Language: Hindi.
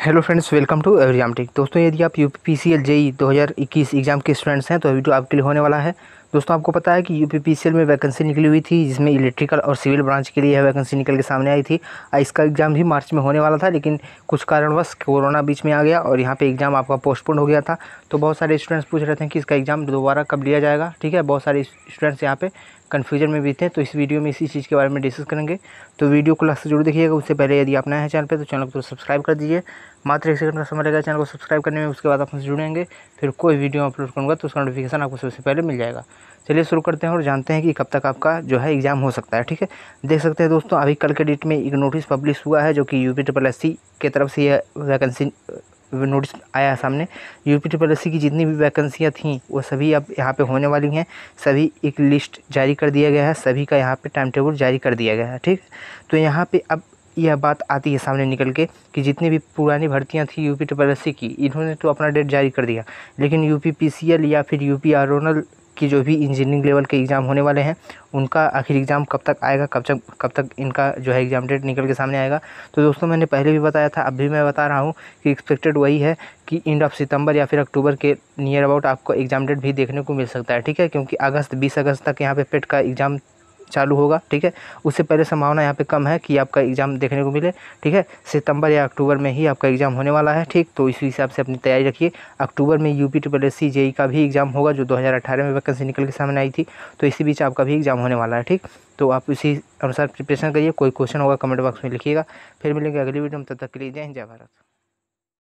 Hello friends, welcome to every tech. दोस्तों, यदि आप U P C L JE दो हज़ार इक्कीस एग्ज़ाम के स्टूडेंट्स हैं तो वीडियो आपके लिए होने वाला है दोस्तों, आपको पता है कि U P P C L में वैकेंसी निकली हुई थी, जिसमें इलेक्ट्रिकल और सिविल ब्रांच के लिए यह वैकेंसी निकल के सामने आई थी। इसका एग्ज़ाम भी मार्च में होने वाला था, लेकिन कुछ कारणवश कोरोना बीच में आ गया और यहाँ पे एग्ज़ाम आपका पोस्टपोन हो गया था। तो बहुत सारे स्टूडेंट्स पूछ रहे थे कि इसका एग्ज़ाम दोबारा कब लिया जाएगा, ठीक है? बहुत सारे स्टूडेंट्स यहाँ पर कन्फ्यूज़न में भी थे तो इस वीडियो में इसी चीज़ के बारे में डिस्कस करेंगे। तो वीडियो को लास्ट ज़रूर देखिएगा, उससे पहले यदि आप नए हैं चैनल पे तो चैनल को तो सब्सक्राइब कर दीजिए। मात्र एक सेकंड का समय लगेगा चैनल को सब्सक्राइब करने में, उसके बाद आप जुड़ेंगे। फिर कोई वीडियो अपलोड करूँगा तो उसका नोटिफिकेशन आपको सबसे पहले मिल जाएगा। चलिए शुरू करते हैं और जानते हैं कि कब तक आपका जो है एग्ज़ाम हो सकता है, ठीक है? देख सकते हैं दोस्तों, अभी कल के डेट में एक नोटिस पब्लिश हुआ है जो कि U P triple S C की तरफ़ से यह वैकेंसी नोटिस आया है सामने। U P triple S C की जितनी भी वैकेंसियाँ थीं, वो सभी अब यहाँ पे होने वाली हैं। सभी एक लिस्ट जारी कर दिया गया है, सभी का यहाँ पे टाइम टेबल जारी कर दिया गया है, ठीक? तो यहाँ पे अब यह बात आती है सामने निकल के कि जितनी भी पुरानी भर्तियाँ थी यूपी ट्रिपल एस की, इन्होंने तो अपना डेट जारी कर दिया। लेकिन यूपी पीसीएल या फिर यूपी आरोनल की जो भी इंजीनियरिंग लेवल के एग्ज़ाम होने वाले हैं, उनका आखिर एग्ज़ाम कब तक आएगा, कब तक कब तक इनका जो है एग्ज़ाम डेट निकल के सामने आएगा। तो दोस्तों, मैंने पहले भी बताया था, अब भी मैं बता रहा हूँ कि एक्सपेक्टेड वही है कि एंड ऑफ़ सितंबर या फिर अक्टूबर के नियर अबाउट आपको एग्ज़ाम डेट भी देखने को मिल सकता है, ठीक है? क्योंकि अगस्त, बीस अगस्त तक यहाँ पे पेट का एग्ज़ाम चालू होगा, ठीक है? उससे पहले संभावना यहाँ पे कम है कि आपका एग्ज़ाम देखने को मिले, ठीक है? सितंबर या अक्टूबर में ही आपका एग्ज़ाम होने वाला है, ठीक? तो इसी हिसाब से अपनी तैयारी रखिए। अक्टूबर में यू पी ट्रिपल एस का भी एग्ज़ाम होगा, जो 2018 में वैकेंसी निकल के सामने आई थी तो इसी बीच आपका भी एग्ज़ाम होने वाला है, ठीक? तो आप इसी अनुसार प्रिपरेशन करिए, कोई क्वेश्चन होगा कमेंट बॉक्स में लिखिएगा। फिर मिलेंगे अगली वीडियो में, तब तक के लिए जय हिंद, जय भारत।